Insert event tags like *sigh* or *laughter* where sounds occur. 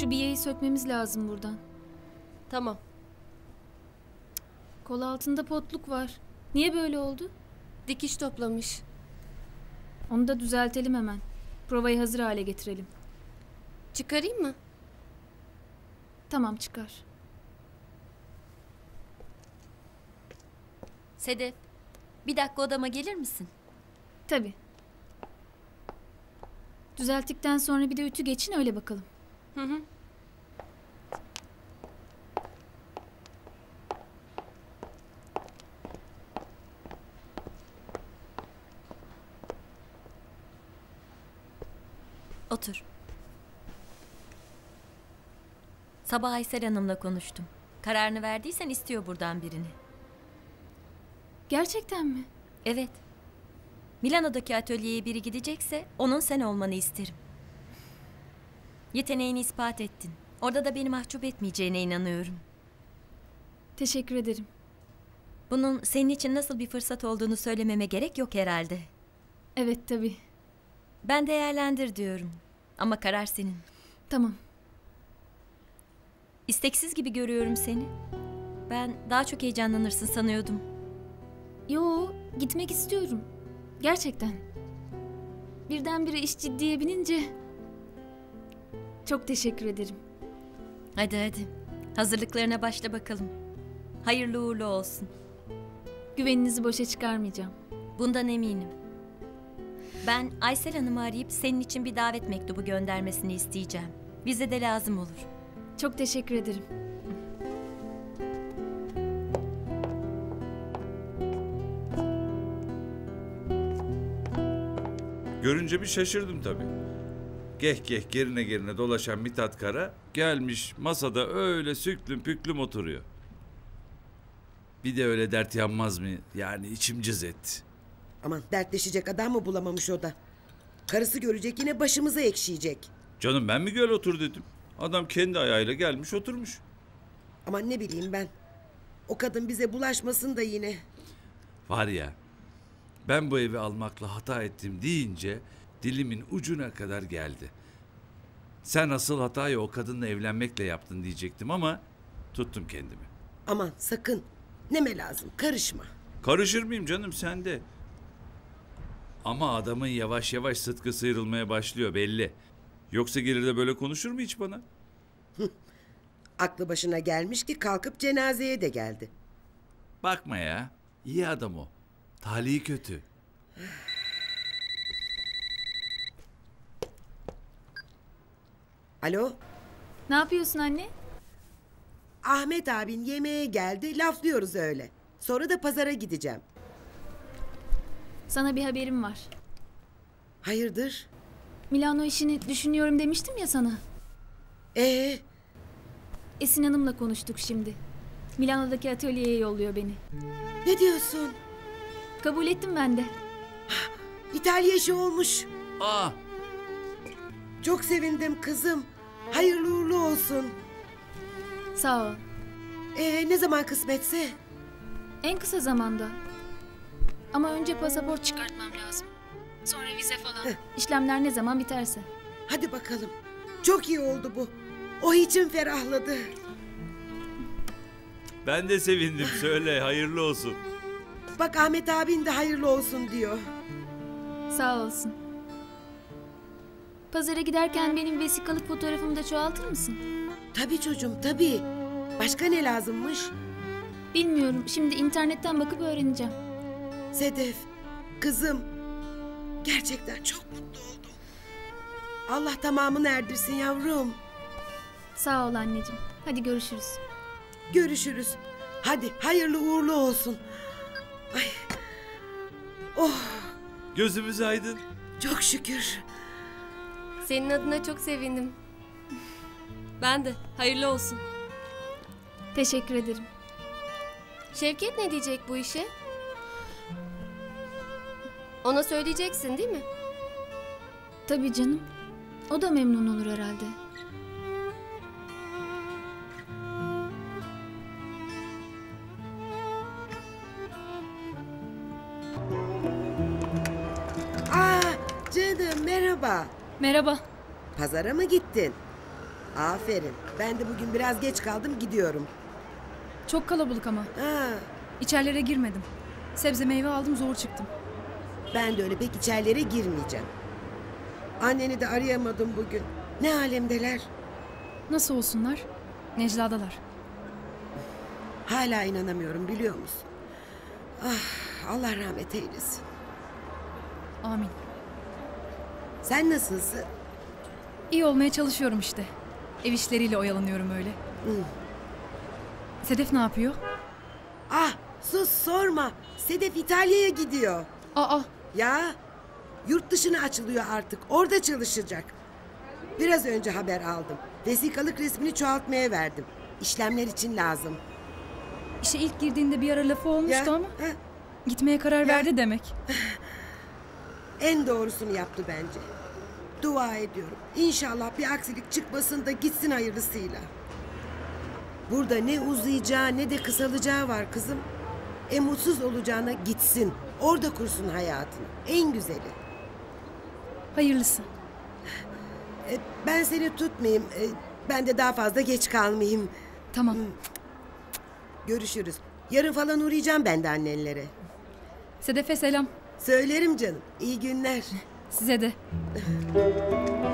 Şu biyeyi sökmemiz lazım buradan. Tamam. Kol altında potluk var. Niye böyle oldu? Dikiş toplamış. Onu da düzeltelim hemen. Provayı hazır hale getirelim. Çıkarayım mı? Tamam çıkar. Sedef, bir dakika odama gelir misin? Tabii. Düzelttikten sonra bir de ütü geçin öyle bakalım. Hı hı. Otur. Sabah Aysel Hanım'la konuştum. Kararını verdiysen istiyor buradan birini. Gerçekten mi? Evet. Milano'daki atölyeye biri gidecekse onun sen olmanı isterim. Yeteneğini ispat ettin. Orada da beni mahcup etmeyeceğine inanıyorum. Teşekkür ederim. Bunun senin için nasıl bir fırsat olduğunu söylememe gerek yok herhalde. Evet tabii. Ben değerlendir diyorum. Ama karar senin. Tamam. İsteksiz gibi görüyorum seni. Ben daha çok heyecanlanırsın sanıyordum. Yo, gitmek istiyorum. Gerçekten. Birdenbire iş ciddiye binince... Çok teşekkür ederim. Hadi hadi. Hazırlıklarına başla bakalım. Hayırlı uğurlu olsun. Güveninizi boşa çıkarmayacağım. Bundan eminim. Ben Aysel Hanım'ı arayıp senin için bir davet mektubu göndermesini isteyeceğim. Bize de lazım olur. Çok teşekkür ederim. Görünce bir şaşırdım tabii. Geh geh gerine gerine dolaşan Mithat Kara gelmiş masada öyle süklüm püklüm oturuyor. Bir de öyle dert yanmaz mı? Yani içim cız etti. Aman dertleşecek adam mı bulamamış o da? Karısı görecek yine başımıza ekşiyecek. Canım ben mi gel otur dedim. Adam kendi ayağıyla gelmiş oturmuş. Aman ne bileyim ben. O kadın bize bulaşmasın da yine. Var ya ben bu evi almakla hata ettim deyince dilimin ucuna kadar geldi. Sen asıl hatayı o kadınla evlenmekle yaptın diyecektim ama tuttum kendimi. Aman sakın. Neme lazım karışma. Karışır mıyım canım sen de? Ama adamın yavaş yavaş sıtkı sıyrılmaya başlıyor belli. Yoksa gelir de böyle konuşur mu hiç bana? Aklı başına gelmiş ki kalkıp cenazeye de geldi. Bakma ya. iyi adam o. Talihi kötü. Alo? Ne yapıyorsun anne? Ahmet abin yemeğe geldi laflıyoruz öyle. Sonra da pazara gideceğim. Sana bir haberim var. Hayırdır? Milano işini düşünüyorum demiştim ya sana. Ee, Esin Hanım'la konuştuk şimdi. Milano'daki atölyeye yolluyor beni. ne diyorsun? Kabul ettim ben de. İtalya işi olmuş. Aa, Çok sevindim kızım. Hayırlı uğurlu olsun. Sağ ol. Ee, ne zaman kısmetse? En kısa zamanda. Ama önce pasaport çıkartmam lazım. Sonra vize falan. İşlemler ne zaman biterse. Hadi bakalım. Çok iyi oldu bu. O için ferahladı. ben de sevindim söyle hayırlı olsun. Bak Ahmet abin de hayırlı olsun diyor. Sağ olsun. Pazara giderken benim vesikalık fotoğrafımı da çoğaltır mısın? Tabii çocuğum tabii. Başka ne lazımmış? Bilmiyorum. Şimdi internetten bakıp öğreneceğim. Sedef, kızım. Gerçekten çok mutlu oldum. Allah tamamını erdirsin yavrum. Sağ ol anneciğim. Hadi görüşürüz. Görüşürüz. Hadi hayırlı uğurlu olsun. Ay. Oh Gözümüz aydın. çok şükür. Senin adına çok sevindim. Ben de. Hayırlı olsun. Teşekkür ederim. Şevket ne diyecek bu işe? Ona söyleyeceksin değil mi? Tabii canım. O da memnun olur herhalde. Aa canım merhaba. Merhaba. Pazara mı gittin? Aferin. Ben de bugün biraz geç kaldım gidiyorum. Çok kalabalık ama. Ha, İçerilere girmedim. Sebze meyve aldım zor çıktım. ben de öyle pek içerilere girmeyeceğim. Anneni de arayamadım bugün. Ne alemdeler? Nasıl olsunlar? Necla'dalar. Hala inanamıyorum biliyor musun? Ah, Allah rahmet eylesin. Amin. Sen nasılsın? İyi olmaya çalışıyorum işte. Ev işleriyle oyalanıyorum öyle. Sedef ne yapıyor? Ah, sus sorma. Sedef İtalya'ya gidiyor. Aa, Ya, yurt dışına açılıyor artık. Orada çalışacak. Biraz önce haber aldım. Vesikalık resmini çoğaltmaya verdim. İşlemler için lazım. işe ilk girdiğinde bir ara lafı olmuştu Ya, ama heh, gitmeye karar verdi demek. *laughs* en doğrusunu yaptı bence. Dua ediyorum. İnşallah bir aksilik çıkmasın da gitsin hayırlısıyla. Burada ne uzayacağı ne de kısalacağı var kızım. E mutsuz olacağına gitsin. Orada kursun hayatını. En güzeli. Hayırlısı. E, ben seni tutmayayım. E, ben de daha fazla geç kalmayayım. Tamam. Görüşürüz. Yarın falan uğrayacağım ben de annenlere. Sedef'e selam. Söylerim canım. İyi günler. Size de. *laughs*